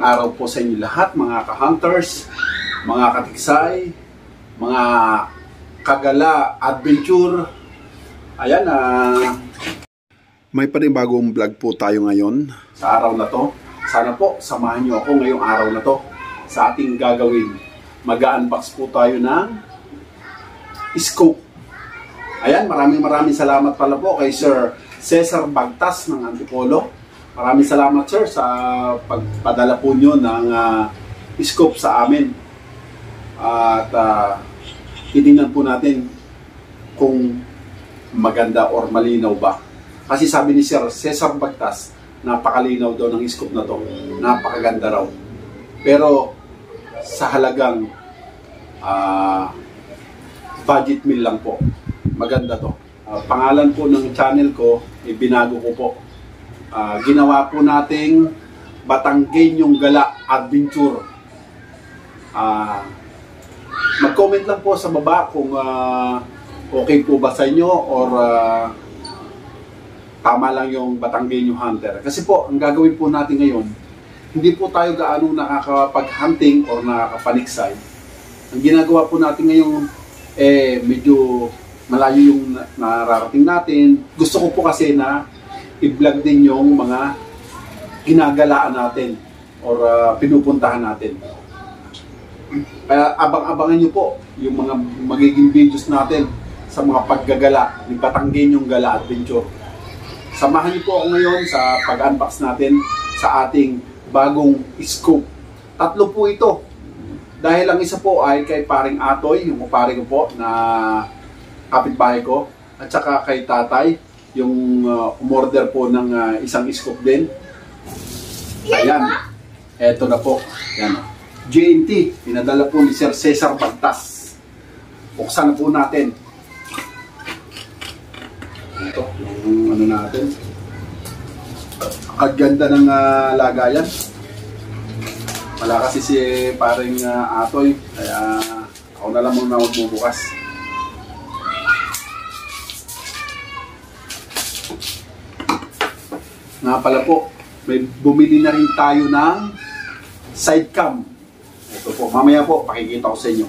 Magandang araw po sa inyo lahat, mga ka-hunters, mga katiksay, mga kagala, adventure. Ayan, ah, may panibagong vlog po tayo ngayon sa araw na to. Sana po, samahan niyo ako ngayong araw na to sa ating gagawin. Mag-unbox po tayo ng scope. Ayan, maraming maraming salamat pala po kay Sir Cesar Bagtas ng Antipolo. Maraming salamat sir sa pagpadala po nyo ng uh, scope sa amin. At uh, titingnan po natin kung maganda or malinaw ba. Kasi sabi ni Sir Cesar Bagtas, napakalinaw daw ng scope na to. Napakaganda raw. Pero sa halagang uh, budget meal lang po. Maganda to. Uh, pangalan po ng channel ko, ibinago ko po uh, ginawa po nating Batanggenyong Gala Adventure. Uh, mag-comment lang po sa baba kung uh, okay po ba sa inyo or uh, tama lang yung Batanggenyo Hunter. Kasi po, ang gagawin po natin ngayon, hindi po tayo gaano nakakapag-hunting or nakakapaniksay. Ang ginagawa po natin ngayon, eh, medyo malayo yung nararating natin. Gusto ko po kasi na i-vlog din yung mga ginagalaan natin or uh, pinupuntahan natin. Kaya abang-abangan nyo po yung mga magiging videos natin sa mga paggagala ni Batanggin yung Gala Adventure. Samahan niyo po ako ngayon sa pag-unbox natin sa ating bagong scoop. Tatlo po ito. Dahil ang isa po ay kay paring Atoy, yung pare ko po na kapitbahay ko, at saka kay Tatay, yung uh, umorder po ng uh, isang scoop din. Ayan. Eto na po. Yan. JNT, pinadala po ni Sir Cesar Bagtas. Buksan na po natin. Ito, yung ano natin. Ang ganda ng uh, lagayan. Wala kasi si paring uh, Atoy, kaya ako na lang muna magbubukas. Nga pala po, may bumili na rin tayo ng side cam. Ito po, mamaya po, pakikita ko sa inyo.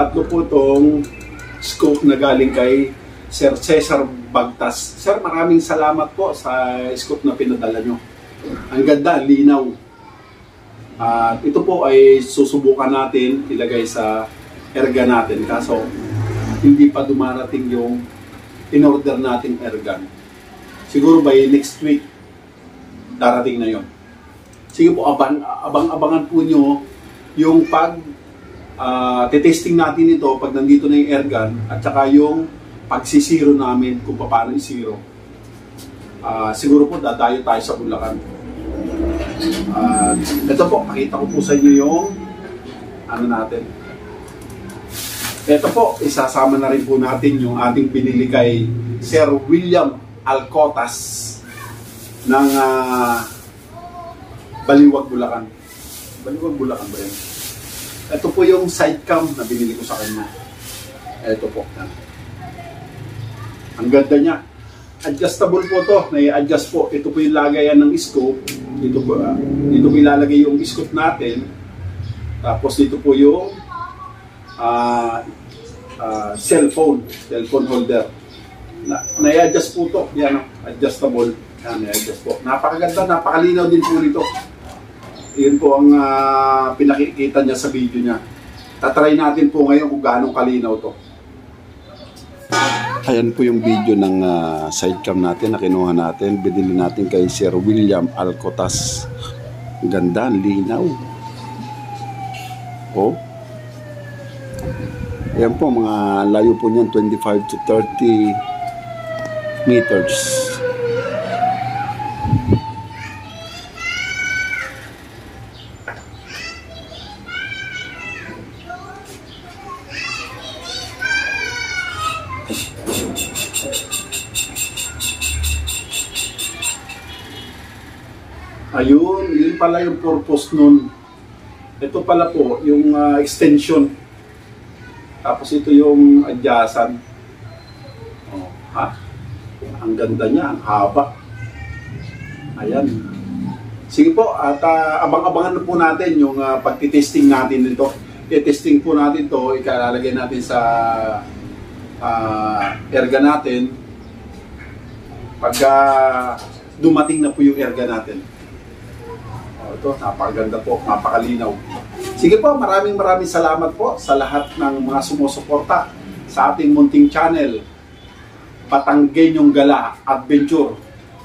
Tatlo po itong scoop na galing kay Sir Cesar Bagtas. Sir, maraming salamat po sa scoop na pinadala nyo. Ang ganda, linaw. At ito po ay susubukan natin ilagay sa erga natin. Kaso, hindi pa dumarating yung in-order nating ergan. Siguro by next week, darating na yon. Sige po, abang, abang-abangan po nyo yung pag uh, titesting natin ito pag nandito na yung airgun at saka yung pagsisiro namin kung paano isiro. Uh, siguro po dadayo tayo sa Bulacan. Uh, ito po, pakita ko po sa inyo yung ano natin. Ito po, isasama na rin po natin yung ating binili kay Sir William Alcotas ng uh, Baliwag, Bulacan. Baliwag, Bulacan ba yan? Ito po yung side cam na binili ko sa kanya. Ito po. Ang ganda niya. Adjustable po to. Nai-adjust po. Ito po yung lagayan ng scope. Dito po, uh, dito po ilalagay yung scope natin. Tapos dito po yung uh, uh, cellphone. Cellphone holder. Na, nai-adjust po to. Yan, adjustable. Yan, nai-adjust po. Napakaganda, napakalinaw din po nito. Yun po ang uh, pinakikita niya sa video niya. Tatry natin po ngayon kung gaano kalinaw to. Ayan po yung video ng uh, sidecam natin na kinuha natin. Binili natin kay Sir William Alcotas. Ganda, linaw. Oh. Ayan po, mga layo po niyan, 25 to 30 meters. Ayun, yun pala yung purpose nun. Ito pala po, yung uh, extension. Tapos ito yung adjacent. Oh, ha? Ang ganda niya, ang haba. Ayan. Sige po, at uh, abang-abangan po natin yung uh, pagtitesting natin nito. I-testing po natin to, ikalalagay natin sa uh, erga natin pagka dumating na po yung erga natin. Ito, napakaganda po, napakalinaw. Sige po, maraming maraming salamat po sa lahat ng mga sumusuporta sa ating munting channel, Batanggenyong Gala Adventure.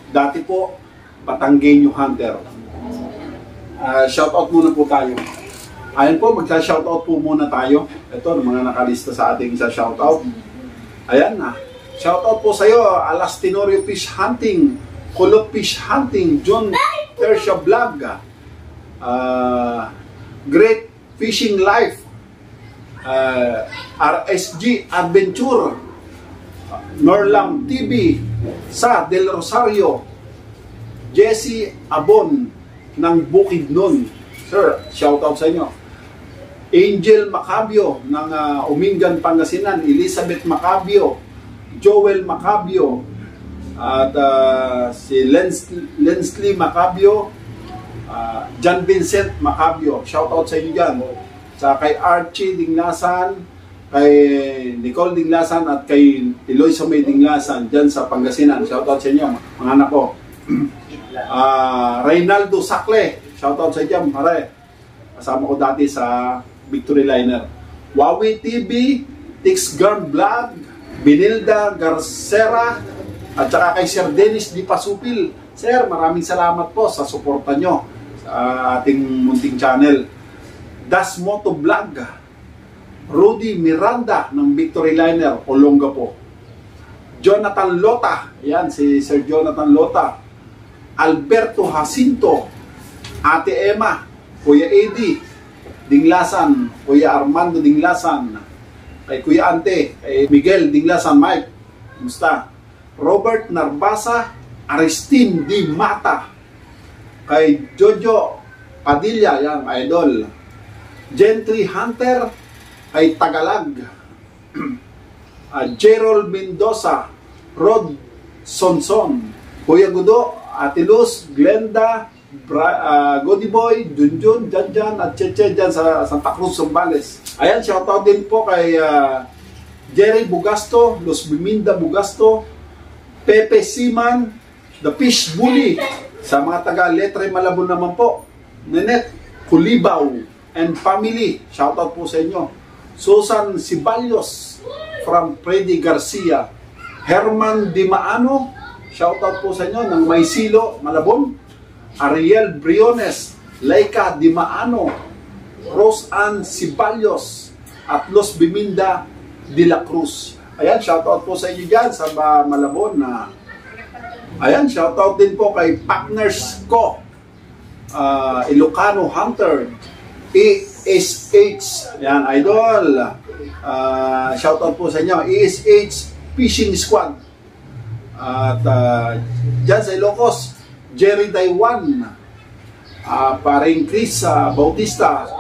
Dati po, Batanggenyo Hunter. Uh, shoutout muna po tayo. Ayan po, magsa-shoutout po muna tayo. Ito, mga nakalista sa ating isa shoutout. Ayan na. Shoutout po sa iyo, Alas Tenorio Fish Hunting, Kulot Fish Hunting, John Tertia Vlog, uh, Great Fishing Life, uh, RSG Adventure, Norlam TV, sa Del Rosario, Jesse Abon ng Bukidnon. Sir, shout out sa inyo. Angel Macabio ng uh, Umingan, Pangasinan, Elizabeth Macabio, Joel Macabio, at uh, si Lens, Lensley Macabio, uh, John Vincent Macabio. Shout out sa inyo dyan. Sa kay Archie Dinglasan, kay Nicole Dinglasan at kay Eloisa May Dinglasan dyan sa Pangasinan. Shout out sa inyo, mga anak ko. uh, Reynaldo Sakle. Shout out sa inyo, pare. Kasama ko dati sa Victory Liner. Wawi TV, Tix Guard Vlog, Binilda Garcera, at saka kay Sir Dennis Di Pasupil. Sir, maraming salamat po sa suporta nyo sa ating munting channel. Das Moto Vlog, Rudy Miranda ng Victory Liner, Olonga po. Jonathan Lota, yan si Sir Jonathan Lota. Alberto Jacinto, Ate Emma, Kuya Eddie, Dinglasan, Kuya Armando Dinglasan, kay Kuya Ante, kay Miguel Dinglasan, Mike, kumusta? Robert Narbasa, Aristin Di Mata, kay Jojo Padilla, yan, idol. Gentry Hunter, kay Tagalag. uh, Gerald Mendoza, Rod Sonson, Kuya Gudo, Ate Glenda, Bra- uh, Godi Boy, Junjun, Janjan, at Cheche dyan sa Santa Cruz, Zambales. Ayan, shoutout din po kay uh, Jerry Bugasto, Los Biminda Bugasto, Pepe Siman, The Fish Bully, sa mga taga Letre Malabon naman po, Nenet Kulibaw and family, shoutout po sa inyo. Susan Sibalyos from Freddy Garcia, Herman Dimaano, shoutout po sa inyo ng Maysilo, Malabon. Ariel Briones, Laika Dimaano, Rose Ann Sibalyos, at Los Biminda de la Cruz. Ayan, shoutout po sa inyo dyan sa Malabon na Ayan, shoutout din po kay partners ko, uh, Ilocano Hunter, ESH, yan, idol. Uh, shoutout po sa inyo, ESH Fishing Squad. At uh, dyan sa Ilocos, Jerry Daiwan, uh, paring Chris uh, Bautista,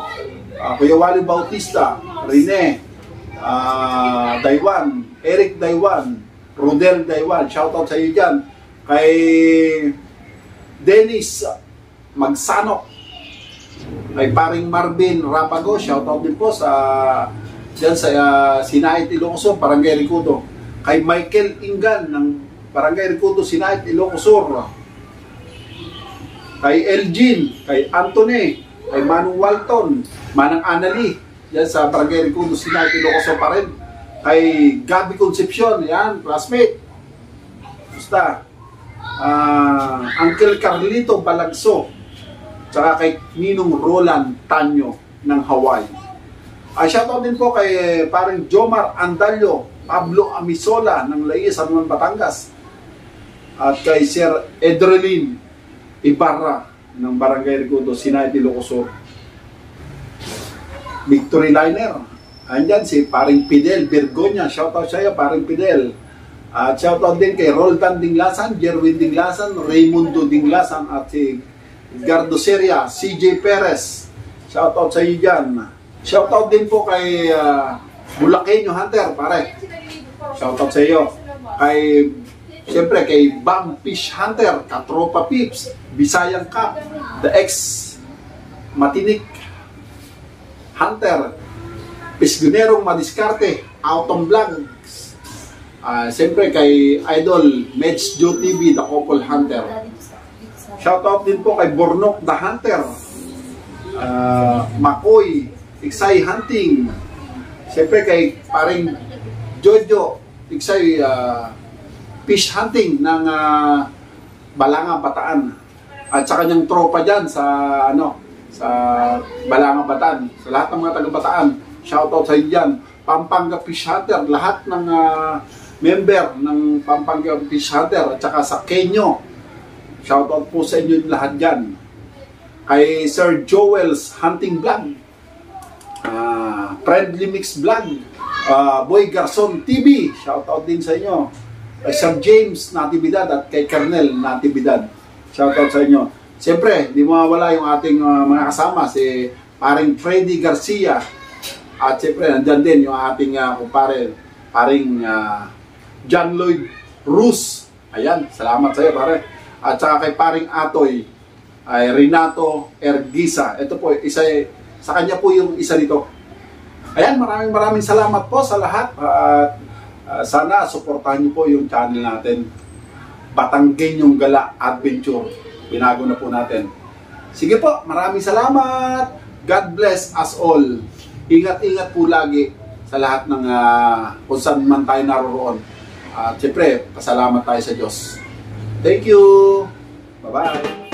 uh, Kuya Wally Bautista, Rene, uh, Daiwan, Eric Daiwan, Rodel Daiwan, shoutout sa iyo dyan. Kay Dennis Magsanok, kay paring Marvin Rapago, shoutout din po sa dyan sa uh, Sinait Ilocos Barangay Ricudo. Kay Michael Ingan ng Barangay Ricudo, Sinait Ilocos kay Elgin, kay Anthony, kay Manong Walton, Manang Anali, yan sa Barangay Ricudo, Sinati, Locoso pa rin. Kay Gabi Concepcion, yan, classmate. Basta, uh, Uncle Carlito Balagso, tsaka kay Ninong Roland Tanyo ng Hawaii. Uh, shoutout din po kay parang Jomar Andalyo, Pablo Amisola ng Laia, San Batangas. At kay Sir Edrelin Ibarra ng Barangay Ricodo, Sinay de. Victory Liner. Andyan si Paring Fidel Bergonya. Shoutout sa iyo, Paring Fidel. At shoutout din kay Roldan Dinglasan, Jerwin Dinglasan, Raymundo Dinglasan at si Gardo Seria, CJ Perez. Shoutout sa iyo dyan. Shoutout din po kay uh, Bulakenyo Hunter, pare. Shoutout sa iyo. Kay Siyempre kay Bam Fish Hunter, Katropa Pips, Bisayan Cup, The Ex Matinik Hunter, Pisgunerong Madiskarte, Autumn Vlogs. Uh, Siyempre kay Idol Meds Joe The Couple Hunter. Shoutout din po kay Bornok The Hunter, uh, Makoy, Iksay Hunting. Siyempre kay paring Jojo, Iksay uh, fish hunting ng uh, Balanga Bataan at sa kanyang tropa diyan sa ano sa Balanga Bataan sa lahat ng mga taga Bataan shoutout sa inyo diyan Pampanga Fish Hunter lahat ng uh, member ng Pampanga Fish Hunter at saka sa Kenyo shoutout po sa inyo lahat diyan kay Sir Joel's Hunting Vlog uh, Friendly Mix Vlog uh, Boy Garson TV shoutout din sa inyo kay Sir James Natividad at kay Kernel Natividad. Shoutout sa inyo. Siyempre, di mawawala yung ating uh, mga kasama, si paring Freddy Garcia. At siyempre, nandyan din yung ating uh, kumpare, paring uh, John Lloyd Rus. Ayan, salamat sa iyo pare. At saka kay paring Atoy, ay Renato Ergisa. Ito po, isa, sa kanya po yung isa dito. Ayan, maraming maraming salamat po sa lahat. At uh, sana suportahan niyo po yung channel natin. Batanggen yung Gala Adventure. Binago na po natin. Sige po, maraming salamat. God bless us all. Ingat-ingat po lagi sa lahat ng uh, kung saan man tayo naroon. At siyempre, pasalamat tayo sa Diyos. Thank you. Bye-bye.